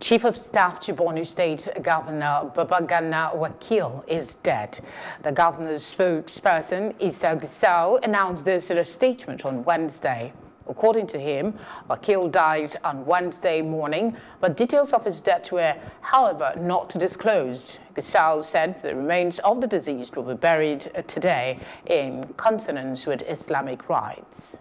Chief of Staff to Borno State Governor Babagana Wakil is dead. The governor's spokesperson, Isa Gusau, announced this in a statement on Wednesday. According to him, Wakil died on Wednesday morning, but details of his death were, however, not disclosed. Gusau said the remains of the deceased will be buried today in consonance with Islamic rites.